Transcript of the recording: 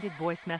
automated voice message.